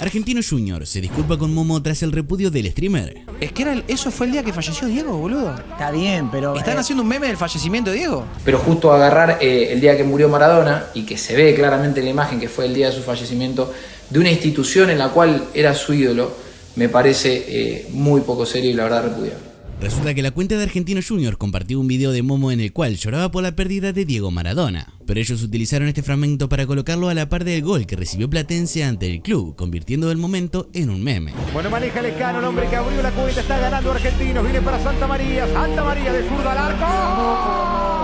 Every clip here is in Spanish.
Argentino Junior se disculpa con Momo tras el repudio del streamer. Es que era el- eso fue el día que falleció Diego, boludo. Está bien, pero. ¿Están eh, haciendo un meme del fallecimiento de Diego? Pero justo agarrar eh, el día que murió Maradona y que se ve claramente en la imagen que fue el día de su fallecimiento de una institución en la cual era su ídolo, me parece eh, muy poco serio y la verdad repudiable. Resulta que la cuenta de Argentino Junior compartió un video de Momo en el cual lloraba por la pérdida de Diego Maradona, pero ellos utilizaron este fragmento para colocarlo a la par del gol que recibió Platense ante el club, convirtiendo el momento en un meme. Bueno, maneja Lescano, el hombre que abrió la cuenta, está ganando Argentinos, viene para Santa María, Santa María de zurda al arco.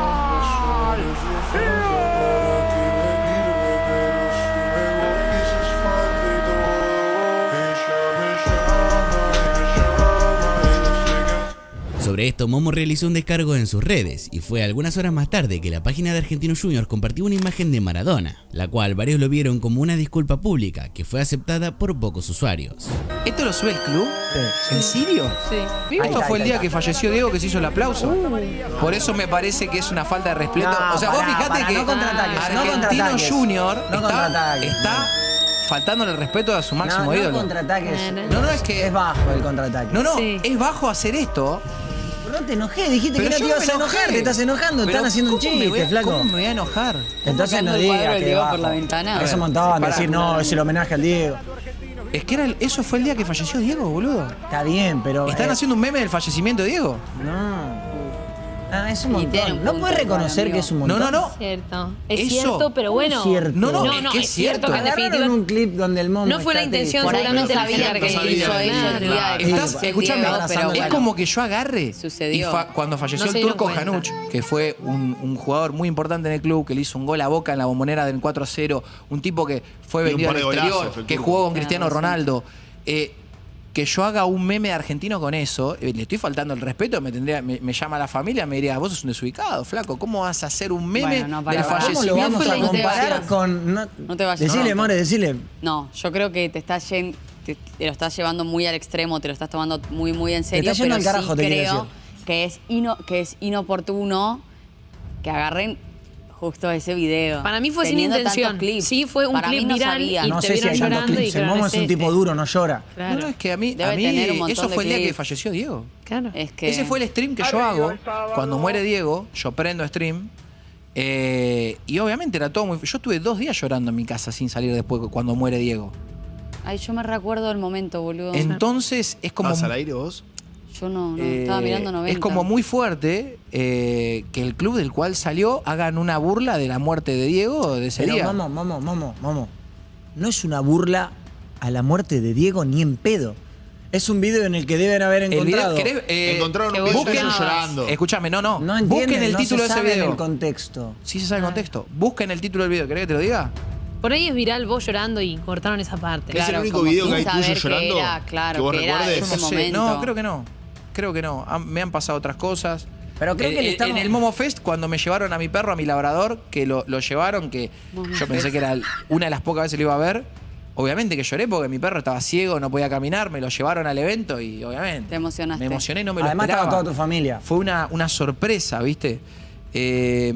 Sobre esto, Momo realizó un descargo en sus redes y fue algunas horas más tarde que la página de Argentino Junior compartió una imagen de Maradona, la cual varios lo vieron como una disculpa pública que fue aceptada por pocos usuarios. ¿Esto lo sube el club? ¿En serio? Sí. Esto fue el día que falleció Diego que se hizo el aplauso. Por eso me parece que es una falta de respeto. No, o sea, vos pará, que no Argentino. Junior No está, faltándole el respeto a su máximo no, no ídolo. contraataques. No, no, es que- Es bajo el contraataque. No, no, Sí. es bajo hacer esto. No te enojé, dijiste Pero que no te ibas a enojar, enojé. te estás enojando, Pero están haciendo un ¿cómo me chiste, a- flaco. ¿Cómo me voy a enojar? Entonces no digas que bajo. por la ventana. Es A un ver, montón pará, decir, no, es el homenaje al Diego. Es que era el- eso fue el día que falleció Diego, boludo. Está bien, pero. ¿Están eh, haciendo un meme del fallecimiento de Diego? No. Ah, es un Y tiene montón. un ¿No puedes reconocer que es un No, montón? no, no. Cierto. Es Eso. cierto, pero bueno. cierto? No, no, No, es no, que es es cierto cierto. que en Agarraron definitiva- un clip donde el momo No fue la intención, no seguramente la sabían fiesta que hizo eso escúchame, es como que yo agarre Sucedió. y fa- cuando falleció No el turco. Hanuch, que fue un, un jugador muy importante en el club, que le hizo un gol a Boca en la bombonera del 4-0, un tipo que fue vendido al exterior, que jugó con Cristiano. Ronaldo. eh, que yo haga un meme argentino con eso, eh, le estoy faltando el respeto, me tendría, me, me llama la familia, me diría, vos sos un desubicado, flaco, ¿cómo vas a hacer un meme Bueno, no, pará, del pará. ¿Cómo lo fallecimiento? vamos a la comparar con.? No, No te vayas. Decile, No. More, decile. No, yo creo que te estás yen- te, te lo estás llevando muy al extremo, te lo estás tomando muy, muy en serio. estás yendo pero al carajo, sí te quiero creo decir. que es, ino- que es inoportuno que agarren justo ese video. Para mí fue sin intención. Sí, fue un Para clip mí no viral sabían. y No te sé si vieron hay llorando y clips. El momo es es un tipo duro, no llora. Claro. No, no, es que a mí, Debe a mí eso fue el día que falleció Diego. Claro. Es que Ese fue el stream que yo hago cuando muere Diego. Yo prendo stream. eh, y obviamente era todo muy. Yo estuve dos días llorando en mi casa sin salir después cuando muere Diego. Ay, yo me recuerdo del momento, boludo. Entonces es como. ¿Vas al aire vos? Yo no, no eh, estaba mirando 90. es como muy fuerte eh, que el club del cual salió hagan una burla de la muerte de Diego de ese Pero, día. momo, momo, momo, momo. No es una burla a la muerte de Diego ni en pedo. Es un video en el que deben haber El video, encontrado. ¿querés, eh, Encontraron un video busquen- llorando. Escúchame, no, no. No entienden, Busquen el no título se de ese sabe video. el contexto. Sí se sabe el contexto. Busquen el título del video. ¿Querés que te lo diga? Por ahí es viral vos llorando y cortaron esa parte. ¿Es el único video que hay tuyo llorando? Era, claro, que vos que era recuerdes. ese momento. No, creo que no. Creo que no. Han- me han pasado otras cosas. Pero creo Eh, que le eh, estamos- En el Momo Fest, cuando me llevaron a mi perro, a mi labrador, que lo, lo llevaron, que Momo yo pensé que era una de las pocas veces que lo iba a ver. Obviamente que lloré porque mi perro estaba ciego, no podía caminar, me lo llevaron al evento y obviamente. Te emocionaste. Me emocioné, no me lo Además estaba esperaba. toda tu familia. Fue una, una sorpresa, ¿viste? Eh,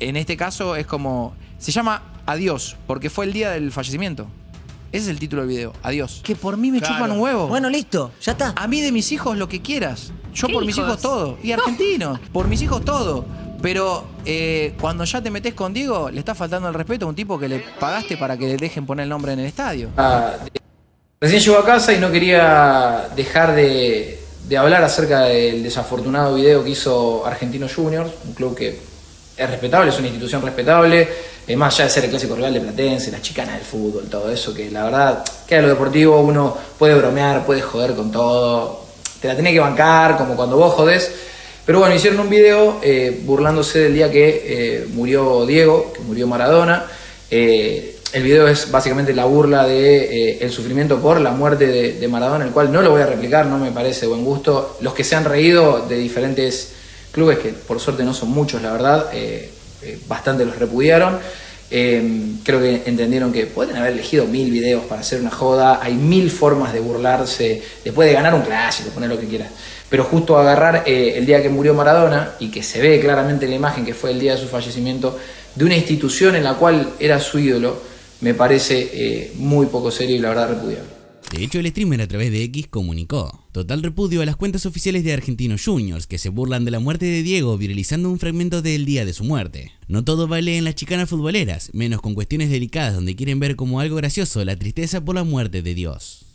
en este caso es como. Se llama Adiós, porque fue el día del fallecimiento. Ese es el título del video, Adiós. Que por mí me Claro. chupan un huevo. Bueno, listo, ya está. A mí de mis hijos lo que quieras. Yo ¿Qué por mis hijos? hijos todo. Y argentinos. Por mis hijos todo. Pero eh, cuando ya te metes con Diego, le está faltando el respeto a un tipo que le pagaste para que le dejen poner el nombre en el estadio. Ah, de- recién llegó a casa y no quería dejar de, de hablar acerca del desafortunado video que hizo Argentinos Juniors, un club que es respetable, es una institución respetable, eh, más allá de ser el clásico rival de Platense, las chicanas del fútbol, todo eso, que la verdad, que a lo deportivo uno puede bromear, puede joder con todo, te la tenés que bancar, como cuando vos jodés. Pero bueno, hicieron un video eh, burlándose del día que eh, murió Diego, que murió Maradona. Eh, el video es básicamente la burla de el sufrimiento por la muerte de, de Maradona, el cual no lo voy a replicar, no me parece buen gusto. Los que se han reído de diferentes clubes, que por suerte no son muchos, la verdad, eh, eh, bastante los repudiaron. Eh, creo que entendieron que pueden haber elegido mil videos para hacer una joda, hay mil formas de burlarse, después de ganar un clásico, poner lo que quieras. Pero justo agarrar el día que murió Maradona y que se ve claramente en la imagen que fue el día de su fallecimiento, de una institución en la cual era su ídolo, me parece muy poco serio y la verdad repudiable. De hecho, el streamer a través de X comunicó total repudio a las cuentas oficiales de Argentinos Juniors que se burlan de la muerte de Diego viralizando un fragmento del día de su muerte. No todo vale en las chicanas futboleras, menos con cuestiones delicadas donde quieren ver como algo gracioso la tristeza por la muerte de Dios.